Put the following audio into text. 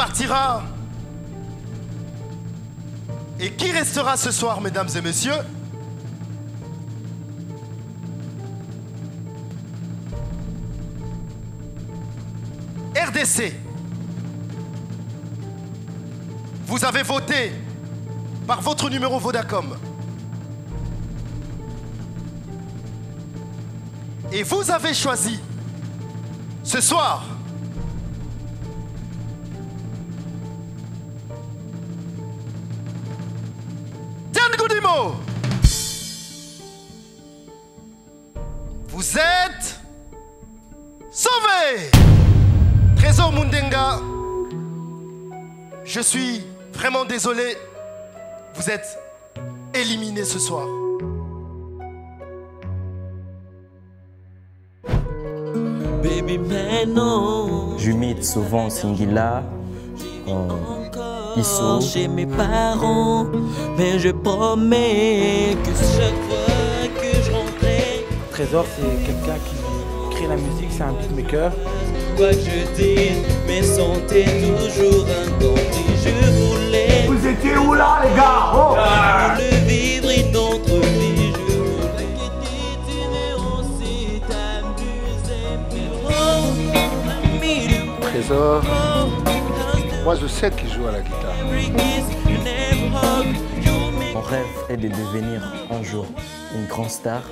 partira Et qui restera ce soir, mesdames et messieurs? RDC. Vous avez voté par votre numéro Vodacom. Et vous avez choisi ce soir Goudimo. Vous êtes sauvé. Trésor Mundenga, je suis vraiment désolé. Vous êtes éliminé ce soir. Baby, mais non. J'imite souvent Singila, euh, Issou. chez mes parents, mais je promets que chaque fois que je rentrais, Trésor, c'est quelqu'un qui crée la musique, c'est un beatmaker. quoi que je dise, mais sentais toujours un danger. Je voulais Vous étiez où là, les gars? Oh le vivre une autre vie. Je voulais que oh, Trésor. Moi, je sais qu'il joue à la guitare. Mon rêve est de devenir un jour une grande star.